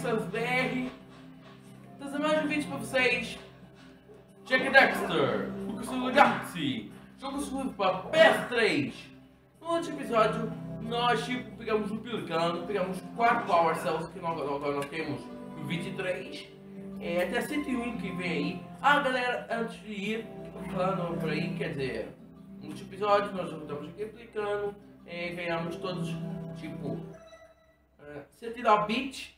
Games BR. Trazendo mais um vídeo pra vocês. Jack Dexter, Castelo Galaxy, jogo exclusivo para PS3. No último episódio, nós tipo, pegamos um Pelicano, pegamos 4 Power Cells, que nós, agora nós temos 23. É, até 101 que vem aí. Ah, galera, antes de ir, falando por aí, quer dizer, no último episódio nós ajudamos aqui Pelicano, é, ganhamos todos, tipo, uh, Sentinel Beat,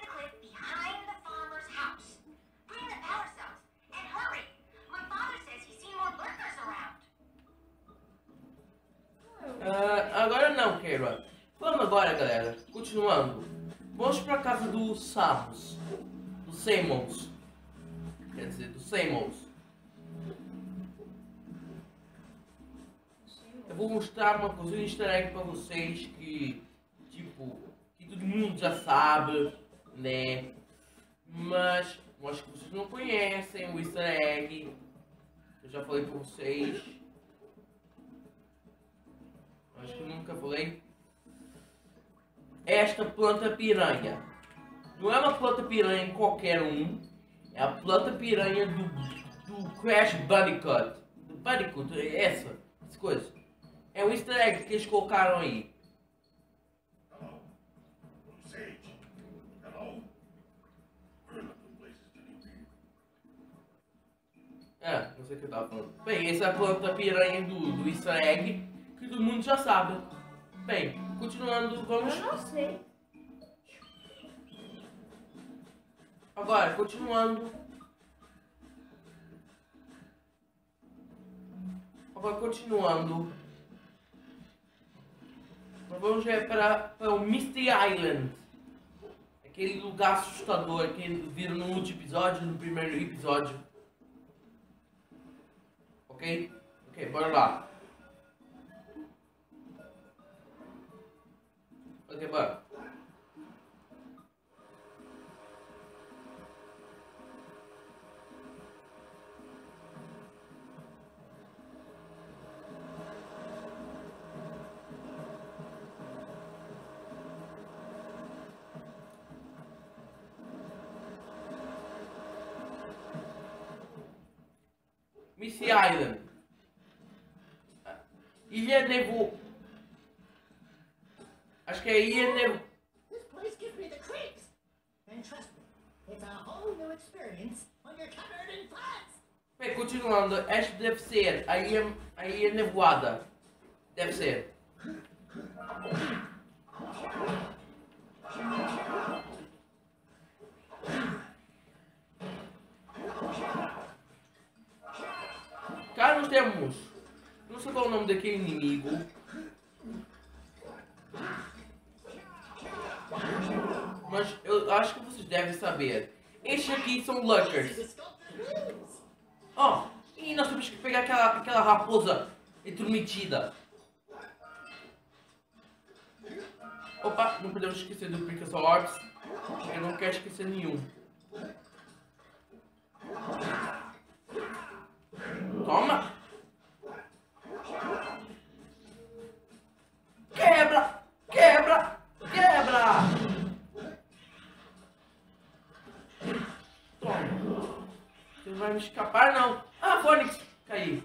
agora, galera. Continuando. Vamos pra casa do Samus. Do Samus. Quer dizer, do Samus. Eu vou mostrar uma coisa, um easter egg pra vocês que, tipo, que todo mundo já sabe, né? Mas, eu acho que vocês não conhecem o easter egg. Eu já falei pra vocês. Acho que nunca falei. Esta planta piranha. Não é uma planta piranha qualquer um. É a planta piranha do, do Crash Bandicoot. Do Bandicoot, é essa. Essa coisa. É um easter egg que eles colocaram aí. É, não sei o que eu tava falando. Bem, essa é a planta piranha do, do easter egg que todo mundo já sabe. Bem, continuando, vamos... Eu não sei. Agora, continuando. Agora, continuando. Nós vamos para, para o Misty Island. Aquele lugar assustador que viram no último episódio, no primeiro episódio. Ok? Ok, bora lá. Ok, bora. Missy Island. Ilha Nevo Acho que é INV. This place gives me the creeps. And trust me, it's a whole new experience when you're covered in floods. Bem, continuando, esta deve ser a ilha, a ilha nevoada. Deve ser. Cá nós temos. Não sei qual é o nome daquele inimigo. Mas eu acho que vocês devem saber. Estes aqui são Lurkers. Ó, oh, e nós temos que pegar aquela, aquela raposa intrometida. Opa, não podemos esquecer do Princess Orbs. Eu não quero esquecer nenhum. Toma! Vai me escapar, não. Ah, Fônix! Caí.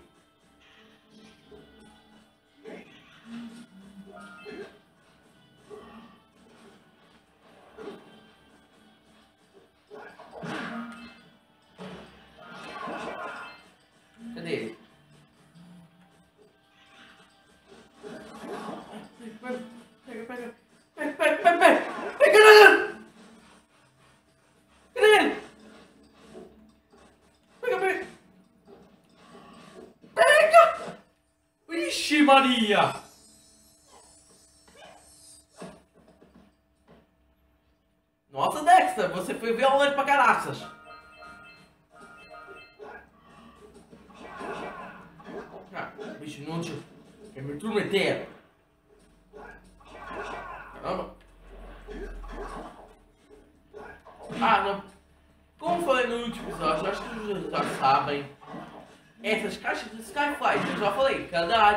Maria! Nossa, Dexter, você foi violento pra caraças.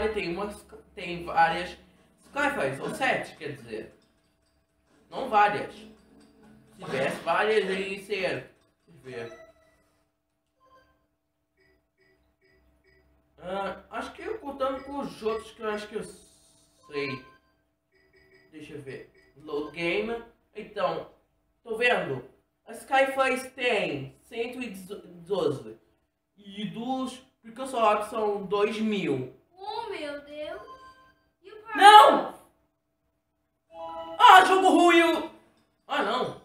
Tem uma tem várias Skyflies, ou sete, quer dizer. Não várias. Se tivesse várias, aí ser. Deixa eu ver. Ah, acho que eu contando com os outros que eu acho que eu sei. Deixa eu ver. Load game. Então, tô vendo. As Skyflies tem 112. E dos Precursors são 2000. Oh, meu Deus. E o? Não! Ah, jogo ruim! Ah, não.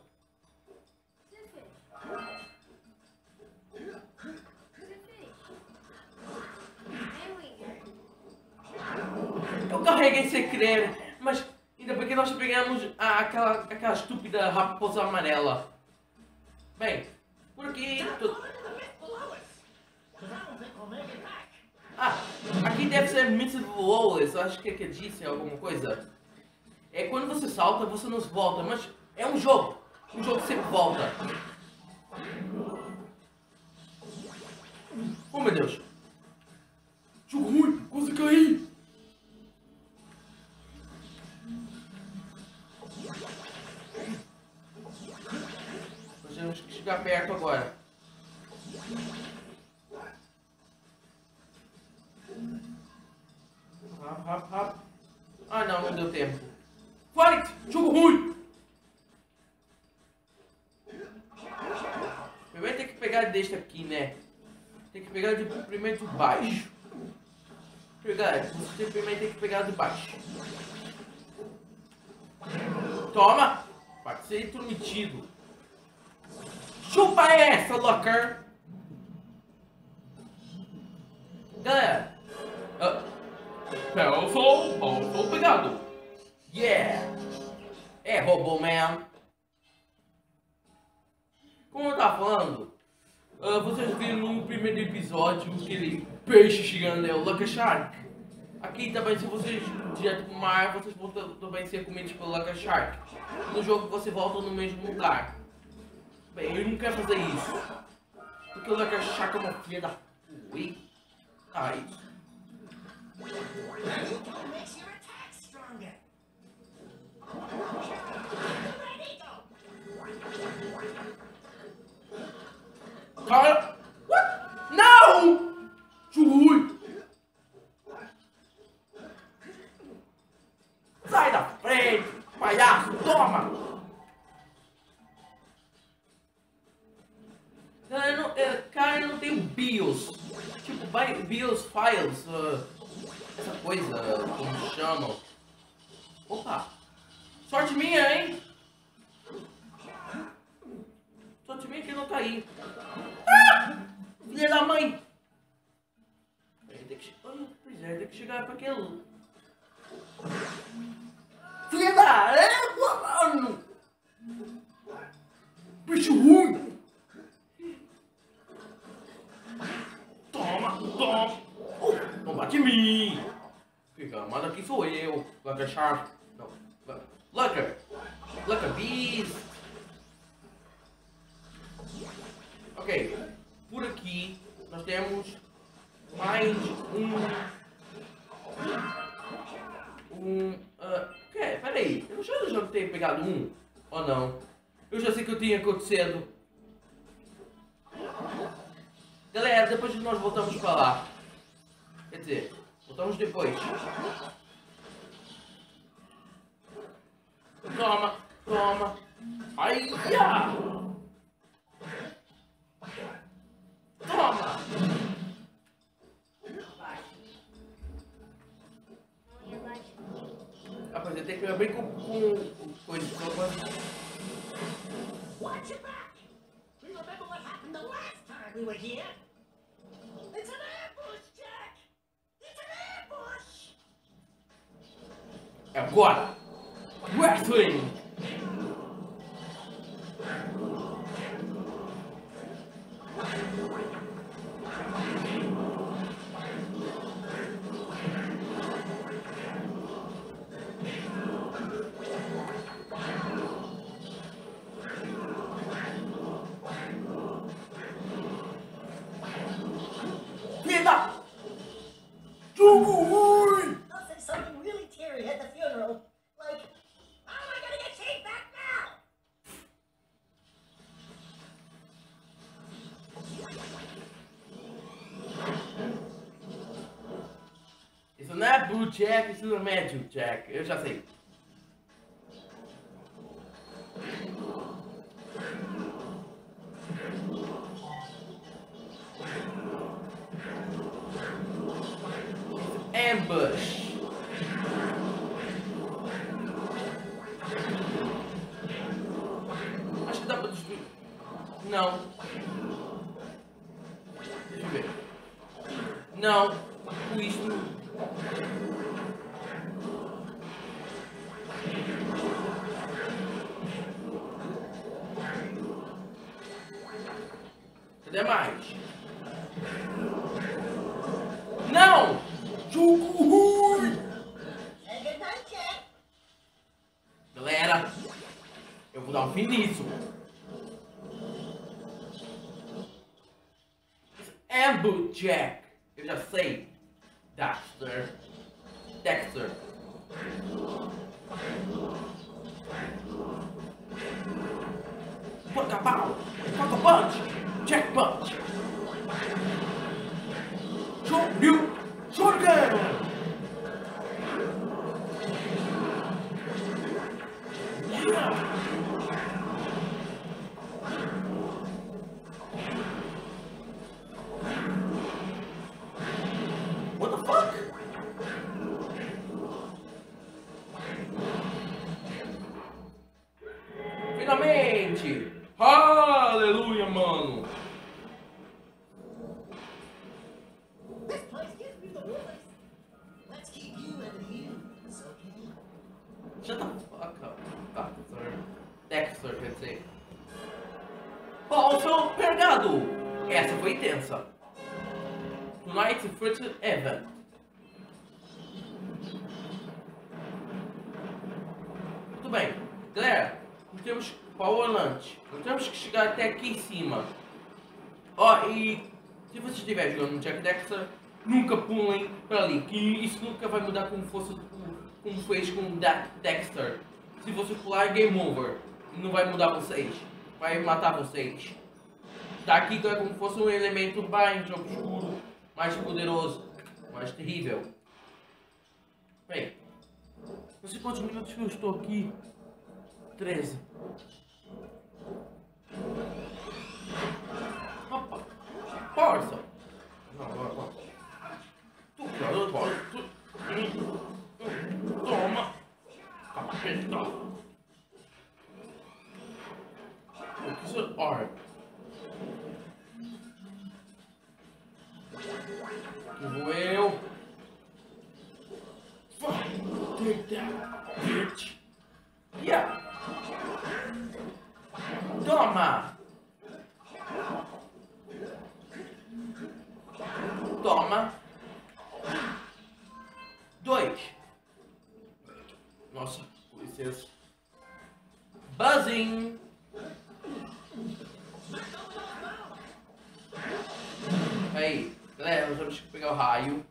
Eu carreguei sem querer, mas ainda bem que nós pegamos aquela, aquela estúpida raposa amarela. Bem, Eu acho que é que disse alguma coisa. É quando você salta, você não volta, mas é um jogo. Um jogo que sempre volta. Baixo. Pegar, você primeiro tem que pegar de baixo. Toma! Pode ser intrometido. Chupa essa, Locker! Galera, ah, Pelson, Pelson pegado. Yeah! É, Robô Man. Como eu tava falando, ah, vocês viram no primeiro episódio aquele peixe chegando, é o Lucky Shark. Aqui também, se vocês direto pro mar, vocês vão ta- também ser comidos pelo Lucky Shark. No jogo você volta no mesmo lugar. Bem, eu não quero fazer isso. Porque o Lucky Shark é uma filha da... Ui. Ai. Bicho ruim! Toma, toma! Oh, não bate em mim! Fica, manda aqui sou eu, Lucker Shark. Não, Lu- Lucker! Lucker Beast! Ok, por aqui nós temos mais um. Um. Uh, que? Peraí, eu já, já tenho pegado um? Ou não? Eu já sei que eu tinha acontecido. Galera, depois nós voltamos para lá. Quer dizer, voltamos depois. Toma, toma. Ai, ya! Toma! Pois eu tenho que abrir com, com coisa. Your back. We remember what happened the last time we were here. It's an ambush, Jack. It's an ambush. Agora! Wrestling! Jogo ruim! I'll say something really teary at the funeral. Like, how am I gonna get Shane back now? Isso não é Blue Jack, isso não é Magic Jack. Eu já Cadê mais? Não! Jogo ruim! Good night, Jack. Galera, eu vou dar um fim nisso. Se você estiver jogando Jack Dexter, nunca pulem para ali. Que isso nunca vai mudar como, fosse, como fez com Da- Dexter. Se você pular, é game over. Não vai mudar vocês. Vai matar vocês. Daqui então é como se fosse um elemento mais obscuro, mais poderoso, mais terrível. Bem, não sei quantos minutos que eu estou aqui. 13. Opa! Força! Não, não, não. Tu, olha, tu. Toma! Capeta! O que é orb? Aqui vou eu. Fuck! Take that, bitch! Yeah! Toma! Aí, galera, nós vamos pegar o raio.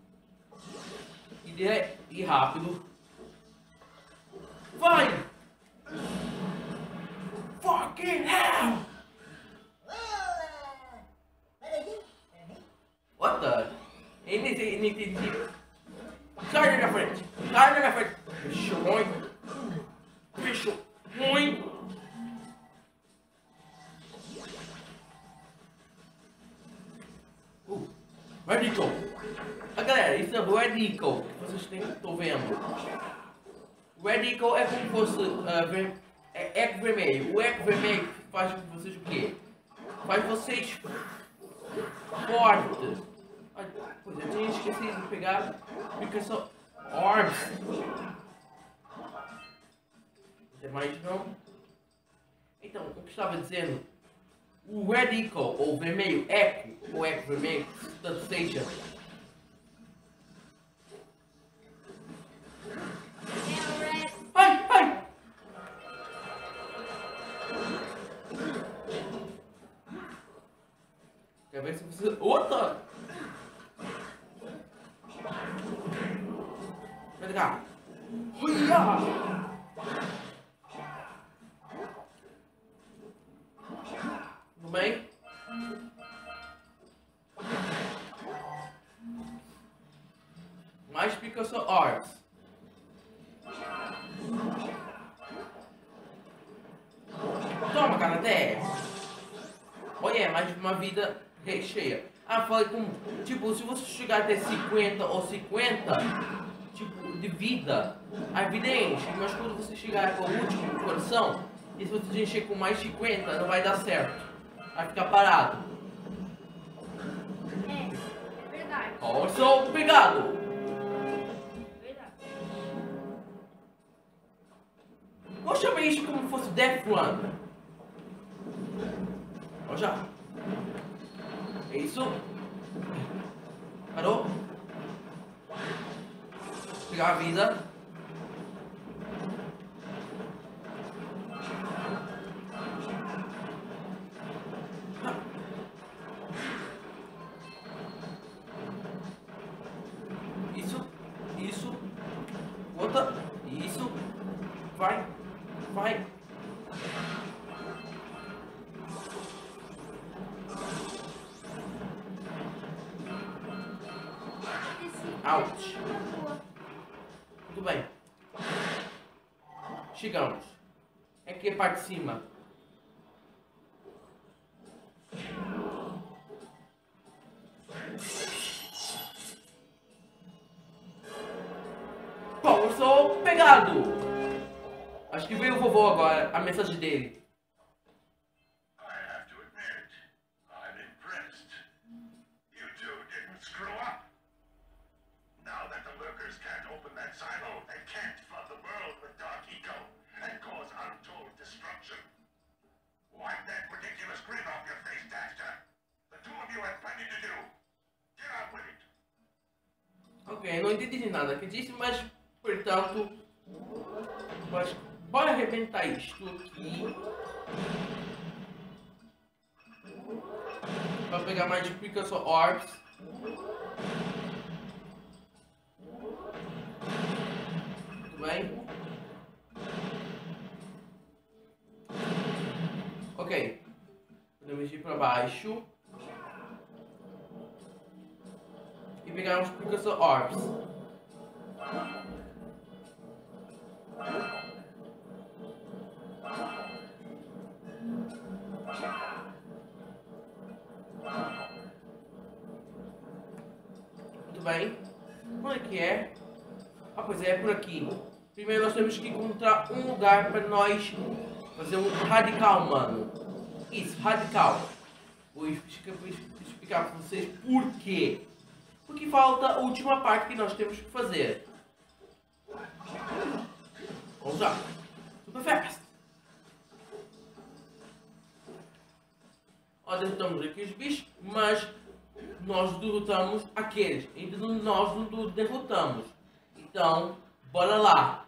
E, de, e rápido. Vai! Fucking hell! What the? Nem entendi. Sai da minha frente! Sai da minha frente! Ruim! Bicho Radical! Ah, galera, isso é Radical que vocês estão vendo. Radical é como se fosse ah, ver- é eco vermelho. O eco vermelho faz com vocês o quê? Faz vocês fortes. Ai, Pois eu tinha esquecido de pegar porque são orbs. Não mais não? Então, o que estava dizendo o Eagle, ou vermelho Eco, ou Eco vermelho, tanto seja. Ai! Uia! Chegar até 50 ou 50, tipo, de vida, a vida enche. Mas quando você chegar com o último coração, e se você encher com mais 50, não vai dar certo. Vai ficar parado. É, é verdade. Sou obrigado! É. Vou chamar isso como se fosse Death Run. Tudo bem. Chegamos. É aqui a parte de cima. Bom, eu sou pegado. Acho que veio o vovô agora, a mensagem dele. Entendi de nada que disse, mas, portanto, mas, bora arrebentar isto aqui. Pra pegar mais Picasso Orbs. Tudo bem? Ok. Podemos ir pra baixo. Pegar uns Picasso Orbs. Muito bem. Onde é que é? Ah, pois é, é por aqui. Primeiro nós temos que encontrar um lugar para nós fazer um radical, mano. Isso, radical. Vou explicar, vou explicar para vocês por quê. Porque falta a última parte que nós temos que fazer. Vamos lá. Super fast. Ó, derrotamos aqui os bichos, mas nós derrotamos aqueles. Ainda nós não derrotamos. Então, bora lá.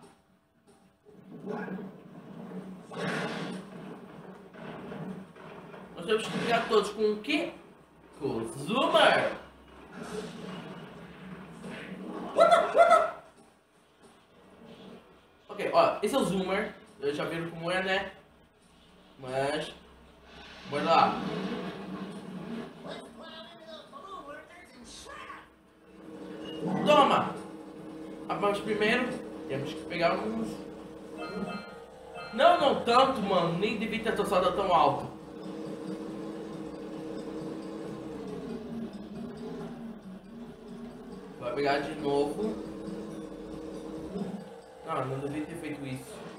Nós temos que pegar todos com o quê? Com o Zoomer. Ok, ó, esse é o Zoomer. Eu já viram como é, né? Mas. Bora lá. Toma! Mas primeiro temos que pegar uns. Não, não tanto, mano. Nem devia ter tossado tão alto. Pegar de novo. Ah, não devia ter feito isso.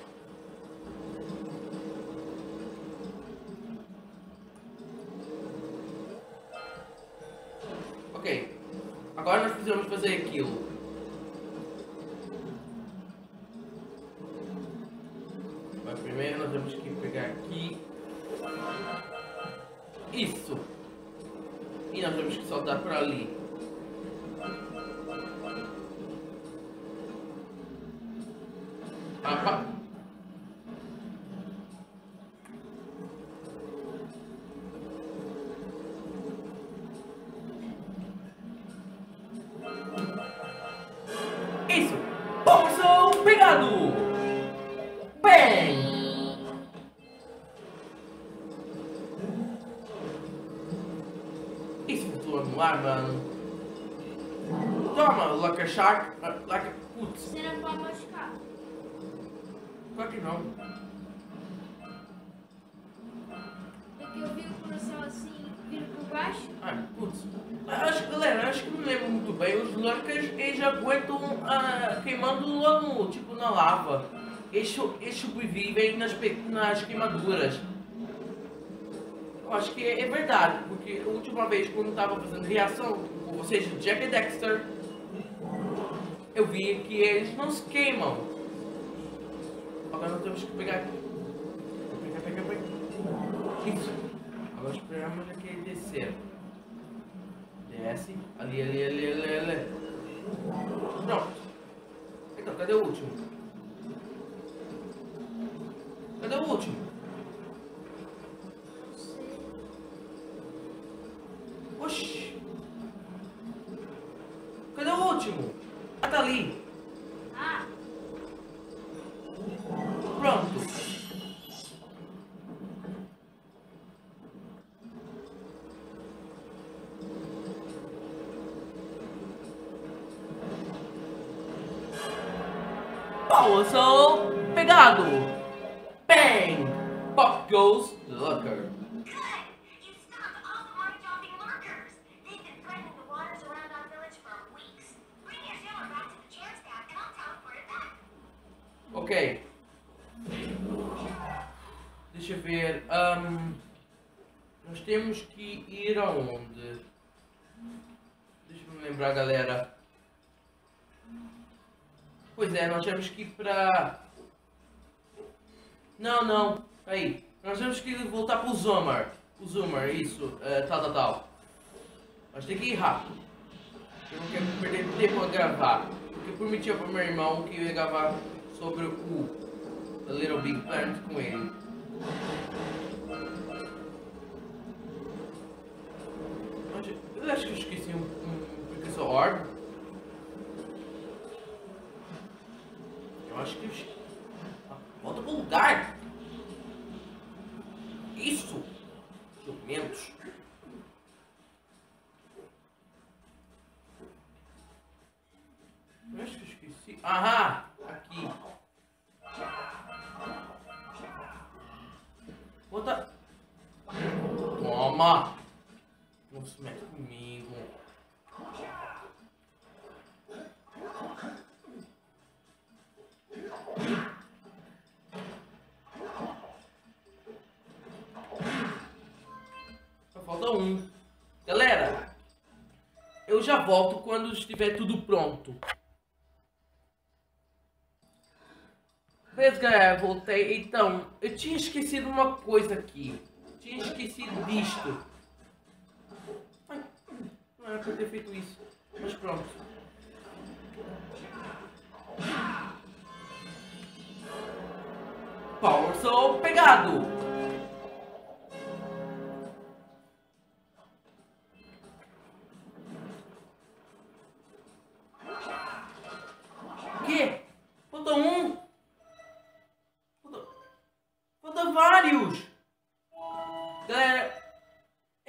啊换 aguentam ah, queimando no, tipo, na lava. Eles, eles sobrevivem nas, nas queimaduras. Eu acho que é, é verdade, porque a última vez quando eu tava fazendo reação com vocês, Jack e Dexter, eu vi que eles não se queimam. Agora nós temos que pegar aqui. Pega, pega, pega. Isso. Agora esperamos aqui ele descer. Desce. Ali, ali, ali, ali, ali. Pronto. Então, cadê o último? Cadê o último? Não sei. Oxi. Cadê o último? Ah, tá ali. Ah, Pronto. Balançou pegado. Bang! Pop goes Não, não. Aí. Nós temos que voltar pro Zumar. O Zumar, isso. é, tal, tal, tal. Nós temos que ir rápido. Eu não quero perder tempo a gravar. Porque eu prometi pro meu irmão que eu ia gravar sobre o The Little Big Planet com ele. Mas Eu acho que eu esqueci um, um Precursor Orb. Falta um. Galera, eu já volto quando estiver tudo pronto. Beleza, galera, voltei. Então, eu tinha esquecido uma coisa aqui. Tinha esquecido disto. Não era pra eu ter feito isso. Mas pronto. Power Soul pegado.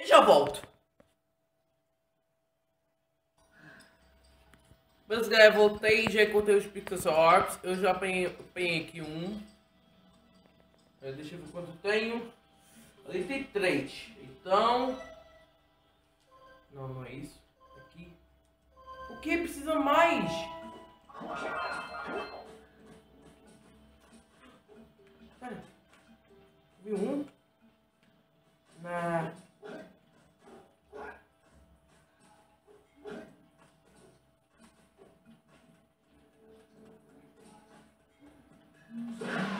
Já volto. Beleza, galera, voltei já encontrei os Pixels Orbs. Eu já apanhei, aqui um. Eh, Deixa eu ver quanto tenho. Ali tem três. Então. Não, não é isso. Aqui. O que? Precisa mais? Vi um? Na. Yeah.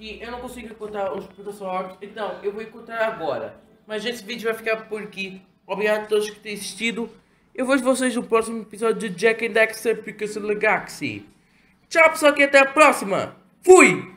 Eu não consigo encontrar os Professor então eu vou encontrar agora. Mas esse vídeo vai ficar por aqui. Obrigado a todos que têm assistido. Eu vejo vocês no próximo episódio de Jack and Dexter Pikachu Legacy. Tchau, pessoal, que até a próxima. Fui!